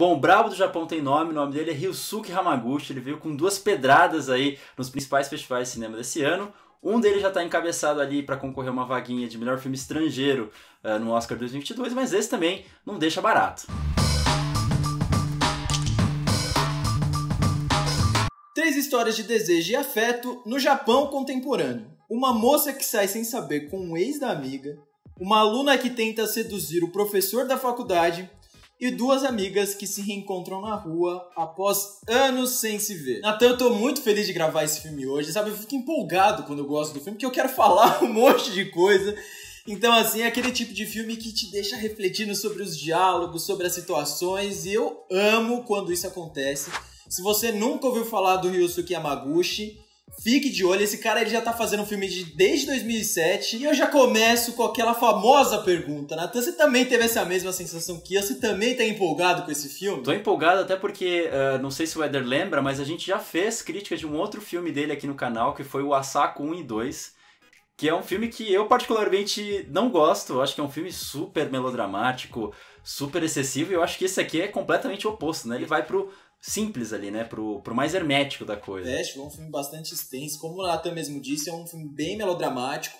Bom, o brabo do Japão tem nome, o nome dele é Ryusuke Hamaguchi, ele veio com duas pedradas aí nos principais festivais de cinema desse ano. Um deles já está encabeçado ali para concorrer a uma vaguinha de melhor filme estrangeiro uh, no Oscar 2022, mas esse também não deixa barato. Três histórias de desejo e afeto no Japão contemporâneo. Uma moça que sai sem saber com um ex da amiga, uma aluna que tenta seduzir o professor da faculdade e duas amigas que se reencontram na rua após anos sem se ver. Natan, eu tô muito feliz de gravar esse filme hoje, sabe? Eu fico empolgado quando eu gosto do filme, porque eu quero falar um monte de coisa. Então, assim, é aquele tipo de filme que te deixa refletindo sobre os diálogos, sobre as situações, e eu amo quando isso acontece. Se você nunca ouviu falar do Ryusuke Yamaguchi, Fique de olho, esse cara ele já tá fazendo um filme de, desde 2007 e eu já começo com aquela famosa pergunta, Natan, você também teve essa mesma sensação que eu? Você também tá empolgado com esse filme? Tô empolgado até porque, uh, não sei se o Eder lembra, mas a gente já fez crítica de um outro filme dele aqui no canal, que foi o Asako 1 e 2, que é um filme que eu particularmente não gosto, eu acho que é um filme super melodramático, super excessivo, e eu acho que esse aqui é completamente oposto, né? Ele vai pro simples ali, né? Pro, pro mais hermético da coisa. É, um filme bastante extenso. Como o Nathan mesmo disse, é um filme bem melodramático.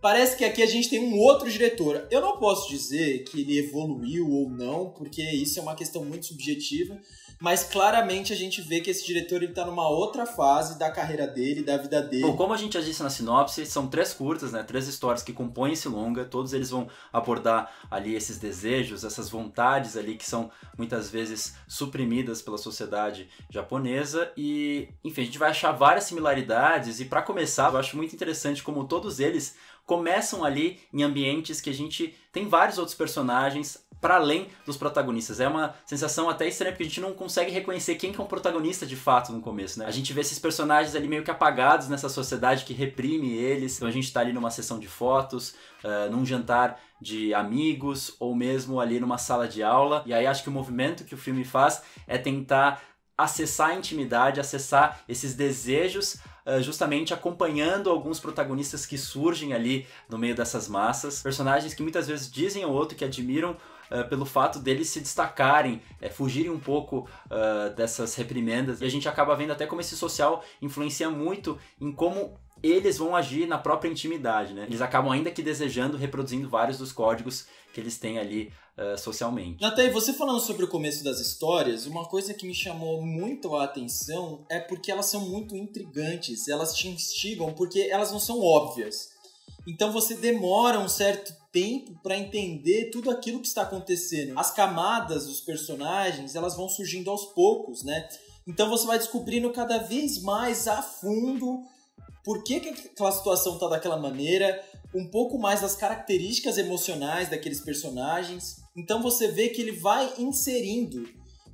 Parece que aqui a gente tem um outro diretor. Eu não posso dizer que ele evoluiu ou não, porque isso é uma questão muito subjetiva mas claramente a gente vê que esse diretor está numa outra fase da carreira dele, da vida dele. Bom, como a gente já disse na sinopse, são três curtas, né? Três histórias que compõem esse longa. Todos eles vão abordar ali esses desejos, essas vontades ali que são muitas vezes suprimidas pela sociedade japonesa e, enfim, a gente vai achar várias similaridades e para começar, eu acho muito interessante como todos eles começam ali em ambientes que a gente tem vários outros personagens para além dos protagonistas. É uma sensação até estranha porque a gente não consegue reconhecer quem que é um protagonista de fato no começo, né? A gente vê esses personagens ali meio que apagados nessa sociedade que reprime eles. Então a gente tá ali numa sessão de fotos, uh, num jantar de amigos ou mesmo ali numa sala de aula. E aí acho que o movimento que o filme faz é tentar acessar a intimidade, acessar esses desejos justamente acompanhando alguns protagonistas que surgem ali no meio dessas massas, personagens que muitas vezes dizem ao outro que admiram uh, pelo fato deles se destacarem, é, fugirem um pouco uh, dessas reprimendas. E a gente acaba vendo até como esse social influencia muito em como eles vão agir na própria intimidade, né? Eles acabam ainda que desejando, reproduzindo vários dos códigos que eles têm ali uh, socialmente. Nataí, você falando sobre o começo das histórias, uma coisa que me chamou muito a atenção é porque elas são muito intrigantes, elas te instigam porque elas não são óbvias. Então você demora um certo tempo para entender tudo aquilo que está acontecendo. As camadas dos personagens, elas vão surgindo aos poucos, né? Então você vai descobrindo cada vez mais a fundo por que, que aquela situação está daquela maneira, um pouco mais das características emocionais daqueles personagens. Então você vê que ele vai inserindo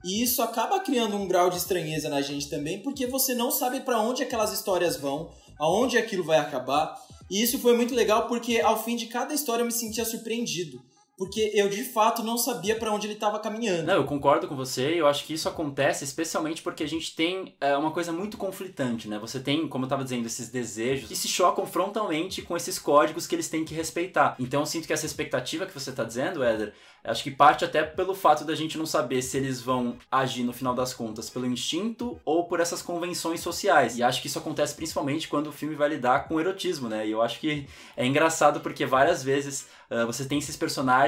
e isso acaba criando um grau de estranheza na gente também, porque você não sabe para onde aquelas histórias vão, aonde aquilo vai acabar. E isso foi muito legal porque ao fim de cada história eu me sentia surpreendido porque eu de fato não sabia para onde ele estava caminhando. Não, eu concordo com você. Eu acho que isso acontece especialmente porque a gente tem é, uma coisa muito conflitante, né? Você tem, como eu estava dizendo, esses desejos que se chocam frontalmente com esses códigos que eles têm que respeitar. Então eu sinto que essa expectativa que você está dizendo, Éder, acho que parte até pelo fato da gente não saber se eles vão agir no final das contas pelo instinto ou por essas convenções sociais. E acho que isso acontece principalmente quando o filme vai lidar com erotismo, né? E eu acho que é engraçado porque várias vezes uh, você tem esses personagens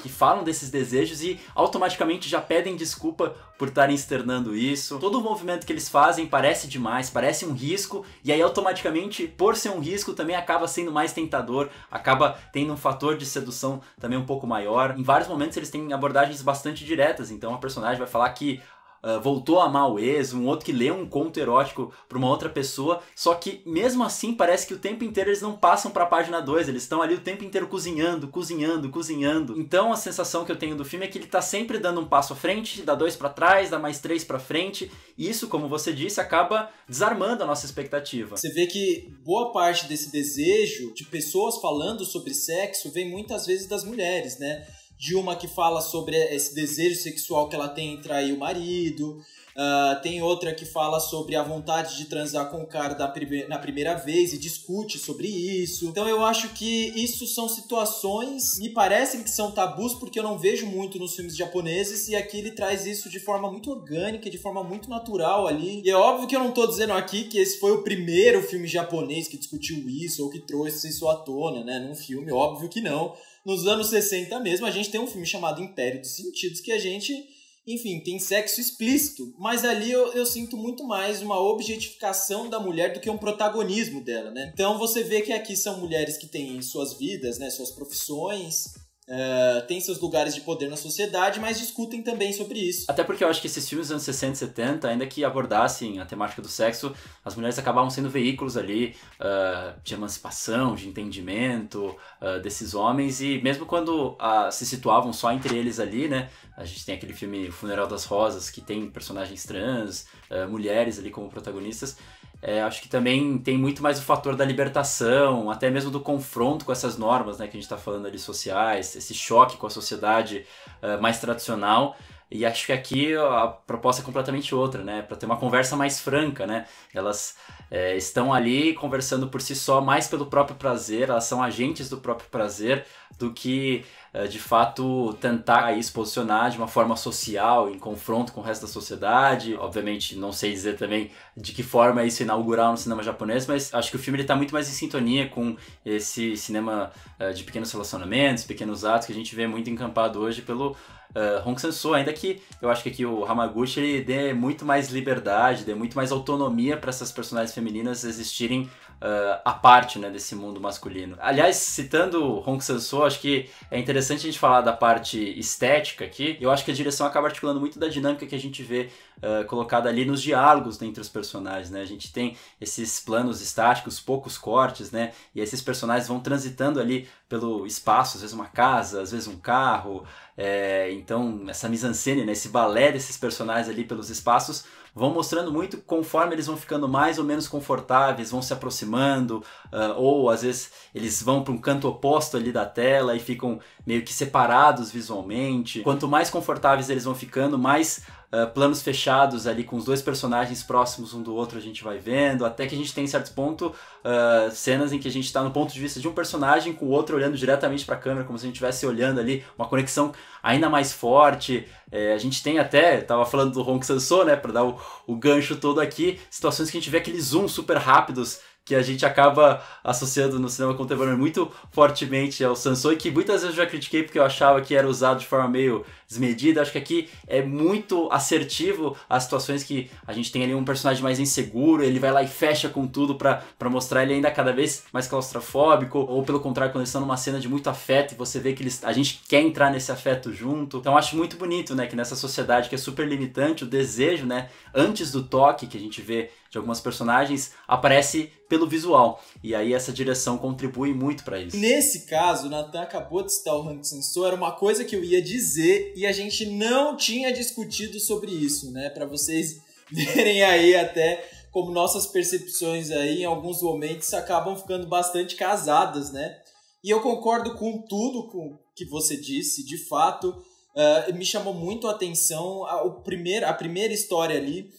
que falam desses desejos e automaticamente já pedem desculpa por estarem externando isso. Todo o movimento que eles fazem parece demais, parece um risco, e aí automaticamente, por ser um risco, também acaba sendo mais tentador, acaba tendo um fator de sedução também um pouco maior. Em vários momentos eles têm abordagens bastante diretas, então a personagem vai falar que Uh, voltou a amar o ex, um outro que lê um conto erótico para uma outra pessoa, só que mesmo assim parece que o tempo inteiro eles não passam para a página 2, eles estão ali o tempo inteiro cozinhando, cozinhando, cozinhando. Então a sensação que eu tenho do filme é que ele está sempre dando um passo à frente, dá dois para trás, dá mais três para frente, e isso, como você disse, acaba desarmando a nossa expectativa. Você vê que boa parte desse desejo de pessoas falando sobre sexo vem muitas vezes das mulheres, né? De uma que fala sobre esse desejo sexual que ela tem em trair o marido, Uh, tem outra que fala sobre a vontade de transar com o cara prime na primeira vez e discute sobre isso. Então eu acho que isso são situações, me parecem que são tabus porque eu não vejo muito nos filmes japoneses e aqui ele traz isso de forma muito orgânica, de forma muito natural ali. E é óbvio que eu não tô dizendo aqui que esse foi o primeiro filme japonês que discutiu isso ou que trouxe isso à tona, né, num filme, óbvio que não. Nos anos 60 mesmo, a gente tem um filme chamado Império dos Sentidos que a gente enfim, tem sexo explícito, mas ali eu, eu, sinto muito mais uma objetificação da mulher do que um protagonismo dela, né? Então você vê que aqui são mulheres que têm suas vidas, né, suas profissões, Uh, têm seus lugares de poder na sociedade, mas discutem também sobre isso. Até porque eu acho que esses filmes dos anos 60 e 70, ainda que abordassem a temática do sexo, as mulheres acabavam sendo veículos ali uh, de emancipação, de entendimento uh, desses homens, e mesmo quando se situavam só entre eles ali, né? A gente tem aquele filme Funeral das Rosas, que tem personagens trans, mulheres ali como protagonistas. É, acho que também tem muito mais o fator da libertação, até mesmo do confronto com essas normas né, que a gente está falando ali sociais, esse choque com a sociedade uh, mais tradicional. E acho que aqui a proposta é completamente outra, né? Para ter uma conversa mais franca, né? Elas é, estão ali conversando por si só, mais pelo próprio prazer, elas são agentes do próprio prazer, do que é, de fato tentar aí se posicionar de uma forma social, em confronto com o resto da sociedade. Obviamente, não sei dizer também de que forma isso inaugurar no cinema japonês, mas acho que o filme está muito mais em sintonia com esse cinema é, de pequenos relacionamentos, pequenos atos que a gente vê muito encampado hoje pelo uh, Hong Sang-soo, ainda que eu acho que aqui o Hamaguchi ele dê muito mais liberdade, dê muito mais autonomia para essas personagens femininas existirem uh, à parte né, desse mundo masculino. Aliás, citando Hong Sang-soo, acho que é interessante a gente falar da parte estética aqui. Eu acho que a direção acaba articulando muito da dinâmica que a gente vê uh, colocada ali nos diálogos entre os personagens, né? A gente tem esses planos estáticos, poucos cortes, né? E esses personagens vão transitando ali pelo espaço, às vezes uma casa, às vezes um carro. É, então, essa mise-en-scène, né? esse balé desses personagens ali pelos espaços vão mostrando muito conforme eles vão ficando mais ou menos confortáveis, vão se aproximando, uh, ou às vezes eles vão para um canto oposto ali da tela e ficam meio que separados visualmente. Quanto mais confortáveis eles vão ficando, mais uh, planos fechados ali com os dois personagens próximos um do outro a gente vai vendo, até que a gente tem em certo ponto uh, cenas em que a gente está no ponto de vista de um personagem com o outro olhando diretamente para a câmera, como se a gente estivesse olhando ali, uma conexão ainda mais forte. É, a gente tem até, tava falando do Honk Sansou, né, para dar o, o gancho todo aqui, situações que a gente vê aqueles zoom super rápidos que a gente acaba associando no cinema contemporâneo muito fortemente ao Sansoi, que muitas vezes eu já critiquei porque eu achava que era usado de forma meio desmedida. Acho que aqui é muito assertivo as situações que a gente tem ali um personagem mais inseguro, ele vai lá e fecha com tudo para mostrar ele ainda cada vez mais claustrofóbico, ou pelo contrário, quando eles estão numa cena de muito afeto e você vê que eles, a gente quer entrar nesse afeto junto. Então acho muito bonito, né, que nessa sociedade que é super limitante, o desejo, né, antes do toque que a gente vê de algumas personagens aparece pelo visual. E aí essa direção contribui muito para isso. Nesse caso, o Nathan acabou de citar o Hank Sensor, era uma coisa que eu ia dizer e a gente não tinha discutido sobre isso, né? Para vocês verem aí até como nossas percepções aí em alguns momentos acabam ficando bastante casadas, né? E eu concordo com tudo com que você disse, de fato, uh, me chamou muito a atenção a, o primeiro, a primeira história ali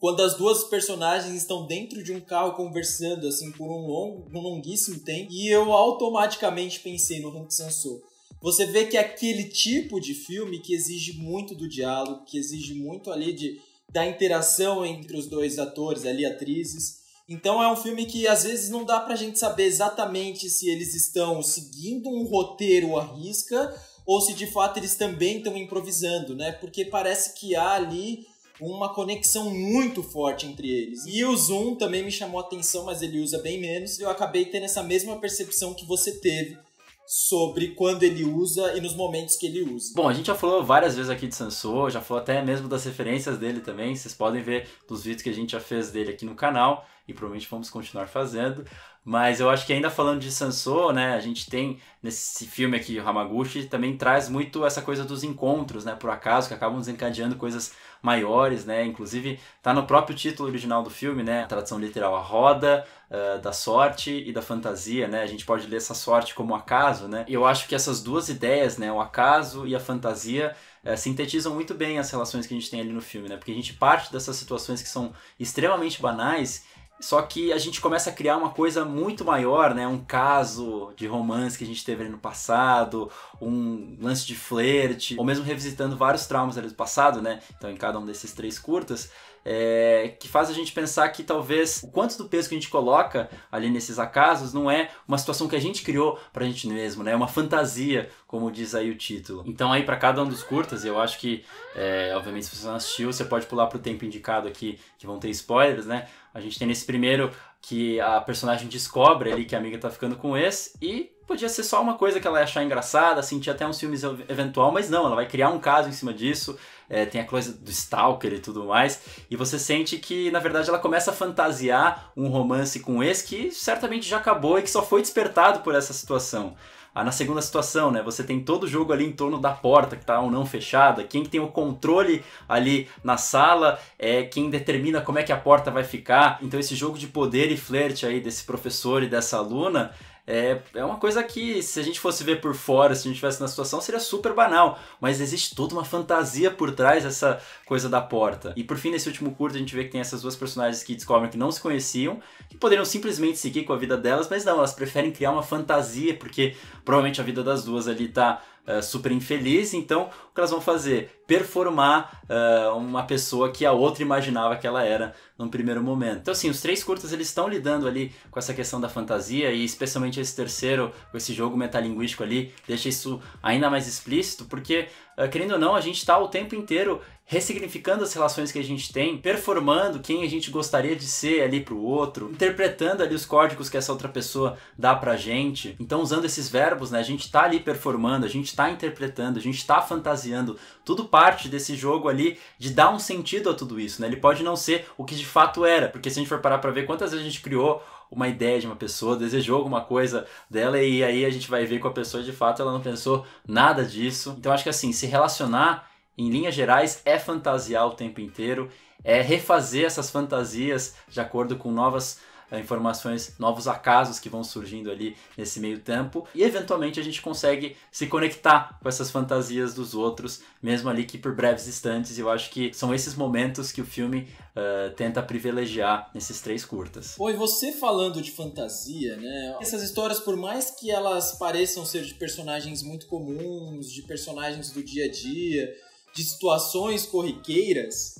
quando as duas personagens estão dentro de um carro conversando assim por um, long, um longuíssimo tempo e eu automaticamente pensei no Hank Sansou. Você vê que é aquele tipo de filme que exige muito do diálogo, que exige muito ali de, da interação entre os dois atores ali, atrizes. Então é um filme que às vezes não dá pra gente saber exatamente se eles estão seguindo um roteiro à risca ou se de fato eles também estão improvisando, né? Porque parece que há ali uma conexão muito forte entre eles. E o Zoom também me chamou a atenção, mas ele usa bem menos. E eu acabei tendo essa mesma percepção que você teve sobre quando ele usa e nos momentos que ele usa. Bom, a gente já falou várias vezes aqui de Sansou, já falou até mesmo das referências dele também. Vocês podem ver dos vídeos que a gente já fez dele aqui no canal e provavelmente vamos continuar fazendo. Mas eu acho que ainda falando de Sansô, né, a gente tem nesse filme aqui, o Hamaguchi, também traz muito essa coisa dos encontros, né, por acaso, que acabam desencadeando coisas maiores, né, inclusive tá no próprio título original do filme, né, a tradução literal, a roda uh, da sorte e da fantasia, né, a gente pode ler essa sorte como acaso, né, e eu acho que essas duas ideias, né, o acaso e a fantasia, é, sintetizam muito bem as relações que a gente tem ali no filme, né? Porque a gente parte dessas situações que são extremamente banais só que a gente começa a criar uma coisa muito maior, né? Um caso de romance que a gente teve ali no passado, um lance de flerte, ou mesmo revisitando vários traumas ali do passado, né? Então, em cada um desses três curtas, é, que faz a gente pensar que talvez o quanto do peso que a gente coloca ali nesses acasos não é uma situação que a gente criou pra gente mesmo, né? É uma fantasia, como diz aí o título. Então aí para cada um dos curtas, eu acho que, é, obviamente se você não assistiu, você pode pular pro tempo indicado aqui, que vão ter spoilers, né? A gente tem nesse primeiro que a personagem descobre ali que a amiga tá ficando com esse e podia ser só uma coisa que ela ia achar engraçada, sentir até um filmes eventual, mas não, ela vai criar um caso em cima disso, é, tem a coisa do Stalker e tudo mais, e você sente que, na verdade, ela começa a fantasiar um romance com esse que certamente já acabou e que só foi despertado por essa situação. Ah, na segunda situação, né, você tem todo o jogo ali em torno da porta que está ou não fechada, quem que tem o controle ali na sala é quem determina como é que a porta vai ficar. Então esse jogo de poder e flerte aí desse professor e dessa aluna é, é uma coisa que, se a gente fosse ver por fora, se a gente estivesse na situação, seria super banal. Mas existe toda uma fantasia por trás dessa coisa da porta. E por fim, nesse último curto, a gente vê que tem essas duas personagens que descobrem que não se conheciam, que poderiam simplesmente seguir com a vida delas, mas não, elas preferem criar uma fantasia, porque provavelmente a vida das duas ali tá uh, super infeliz, então o que elas vão fazer? Performar uh, uma pessoa que a outra imaginava que ela era num primeiro momento. Então, assim, os três curtas eles estão lidando ali com essa questão da fantasia e especialmente esse terceiro, com esse jogo metalinguístico ali, deixa isso ainda mais explícito, porque, uh, querendo ou não, a gente está o tempo inteiro ressignificando as relações que a gente tem, performando quem a gente gostaria de ser ali pro outro, interpretando ali os códigos que essa outra pessoa dá pra gente. Então, usando esses verbos, né, a gente tá ali performando, a gente tá interpretando, a gente tá fantasiando, tudo parte desse jogo ali de dar um sentido a tudo isso, né? Ele pode não ser o que de fato era, porque se a gente for parar para ver quantas vezes a gente criou uma ideia de uma pessoa, desejou alguma coisa dela e aí a gente vai ver com a pessoa de fato ela não pensou nada disso. Então acho que assim, se relacionar em linhas gerais, é fantasiar o tempo inteiro, é refazer essas fantasias de acordo com novas uh, informações, novos acasos que vão surgindo ali nesse meio tempo e eventualmente a gente consegue se conectar com essas fantasias dos outros, mesmo ali que por breves instantes. Eu acho que são esses momentos que o filme uh, tenta privilegiar nesses três curtas. Oi, você falando de fantasia, né? Essas histórias, por mais que elas pareçam ser de personagens muito comuns, de personagens do dia a dia de situações corriqueiras,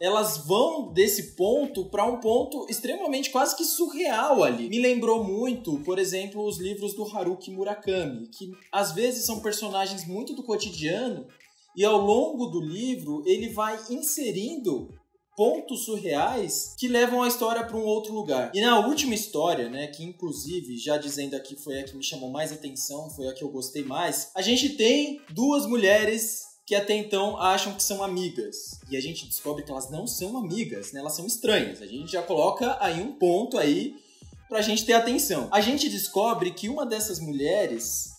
elas vão desse ponto para um ponto extremamente quase que surreal ali. Me lembrou muito, por exemplo, os livros do Haruki Murakami, que às vezes são personagens muito do cotidiano e ao longo do livro ele vai inserindo pontos surreais que levam a história para um outro lugar. E na última história, né, que inclusive, já dizendo aqui foi a que me chamou mais atenção, foi a que eu gostei mais, a gente tem duas mulheres que até então acham que são amigas. E a gente descobre que elas não são amigas, né? Elas são estranhas. A gente já coloca aí um ponto aí pra gente ter atenção. A gente descobre que uma dessas mulheres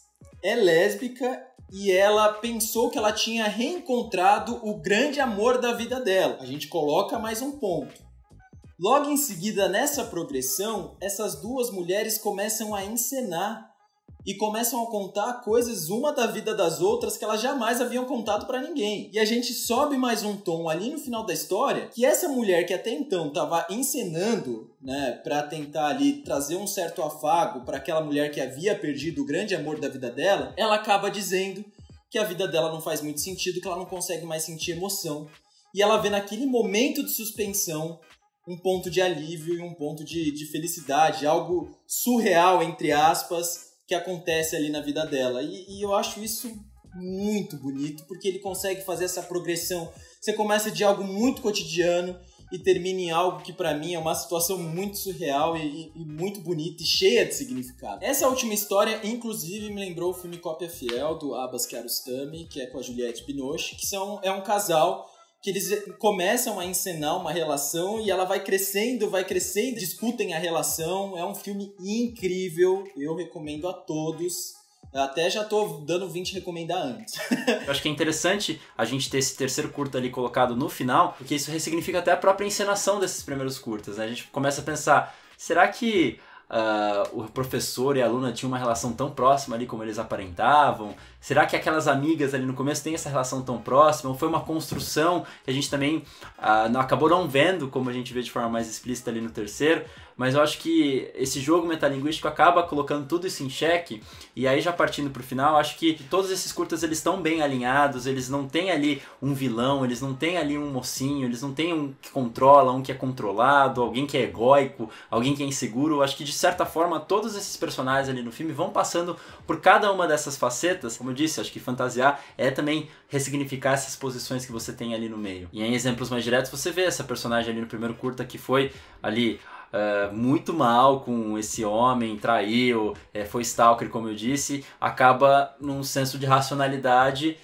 é lésbica e ela pensou que ela tinha reencontrado o grande amor da vida dela. A gente coloca mais um ponto. Logo em seguida, nessa progressão, essas duas mulheres começam a encenar e começam a contar coisas uma da vida das outras que elas jamais haviam contado para ninguém. E a gente sobe mais um tom ali no final da história que essa mulher que até então estava encenando, né, para tentar ali trazer um certo afago para aquela mulher que havia perdido o grande amor da vida dela, ela acaba dizendo que a vida dela não faz muito sentido, que ela não consegue mais sentir emoção. E ela vê naquele momento de suspensão um ponto de alívio e um ponto de, de felicidade, algo surreal, entre aspas, que acontece ali na vida dela. E, e, eu acho isso muito bonito, porque ele consegue fazer essa progressão. Você começa de algo muito cotidiano e termina em algo que para mim é uma situação muito surreal e, e, muito bonita e cheia de significado. Essa última história, inclusive, me lembrou o filme Cópia Fiel do Abbas Kiarostami, que é com a Juliette Binoche, que são, é um casal que eles começam a encenar uma relação e ela vai crescendo, vai crescendo, discutem a relação. É um filme incrível, eu recomendo a todos. Eu até já tô dando 20 recomendar antes. eu acho que é interessante a gente ter esse terceiro curto ali colocado no final, porque isso ressignifica até a própria encenação desses primeiros curtas, né? A gente começa a pensar, será que uh, o professor e a aluna tinham uma relação tão próxima ali como eles aparentavam? Será que aquelas amigas ali no começo têm essa relação tão próxima? Ou foi uma construção que a gente também uh, acabou não vendo, como a gente vê de forma mais explícita ali no terceiro? Mas eu acho que esse jogo metalinguístico acaba colocando tudo isso em xeque. E aí, já partindo pro final, acho que todos esses curtas eles estão bem alinhados, eles não têm ali um vilão, eles não têm ali um mocinho, eles não têm um que controla, um que é controlado, alguém que é egóico, alguém que é inseguro. Acho que de certa forma todos esses personagens ali no filme vão passando por cada uma dessas facetas. Como eu disse, acho que fantasiar é também ressignificar essas posições que você tem ali no meio. E em exemplos mais diretos, você vê essa personagem ali no primeiro curta que foi ali uh, muito mal com esse homem, traiu, é, foi stalker, como eu disse, acaba num senso de racionalidade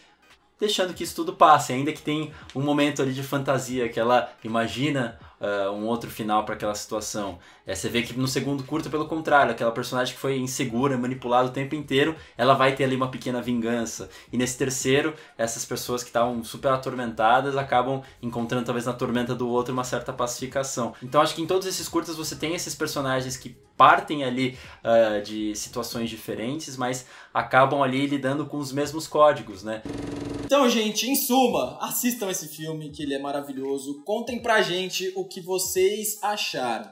deixando que isso tudo passe, ainda que tem um momento ali de fantasia que ela imagina uh, um outro final para aquela situação. É, você vê que no segundo curto, pelo contrário, aquela personagem que foi insegura, manipulada o tempo inteiro, ela vai ter ali uma pequena vingança. E nesse terceiro, essas pessoas que estavam super atormentadas acabam encontrando talvez na tormenta do outro uma certa pacificação. Então acho que em todos esses curtas você tem esses personagens que partem ali uh, de situações diferentes, mas acabam ali lidando com os mesmos códigos, né? Então, gente, em suma, assistam esse filme que ele é maravilhoso. Contem pra gente o que vocês acharam.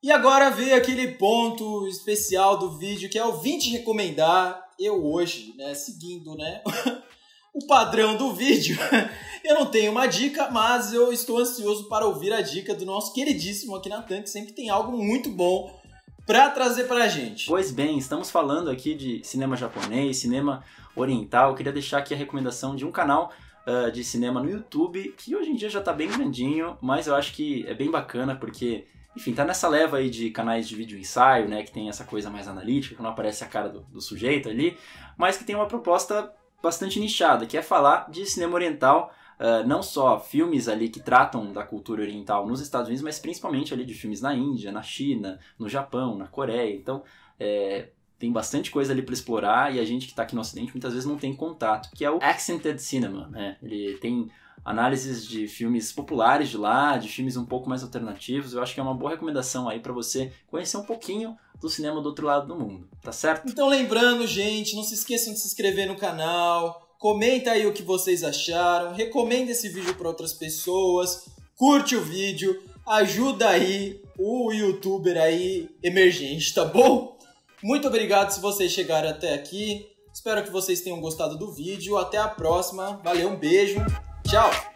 E agora veio aquele ponto especial do vídeo que é o 20 recomendar. Eu hoje, né, seguindo, né, o padrão do vídeo, eu não tenho uma dica, mas eu estou ansioso para ouvir a dica do nosso queridíssimo aqui na que sempre tem algo muito bom para trazer pra gente. Pois bem, estamos falando aqui de cinema japonês, cinema oriental. Eu queria deixar aqui a recomendação de um canal uh, de cinema no YouTube, que hoje em dia já está bem grandinho, mas eu acho que é bem bacana porque, enfim, tá nessa leva aí de canais de vídeo ensaio, né, que tem essa coisa mais analítica, que não aparece a cara do, do sujeito ali, mas que tem uma proposta bastante nichada, que é falar de cinema oriental, Uh, não só filmes ali que tratam da cultura oriental nos Estados Unidos, mas principalmente ali de filmes na Índia, na China, no Japão, na Coreia. Então, é, tem bastante coisa ali para explorar e a gente que está aqui no Ocidente muitas vezes não tem contato, que é o Accented Cinema, né? Ele tem análises de filmes populares de lá, de filmes um pouco mais alternativos. Eu acho que é uma boa recomendação aí para você conhecer um pouquinho do cinema do outro lado do mundo, tá certo? Então lembrando, gente, não se esqueçam de se inscrever no canal, comenta aí o que vocês acharam, recomenda esse vídeo para outras pessoas, curte o vídeo, ajuda aí o youtuber aí emergente, tá bom? Muito obrigado se vocês chegaram até aqui. Espero que vocês tenham gostado do vídeo. Até a próxima. Valeu, um beijo. Tchau!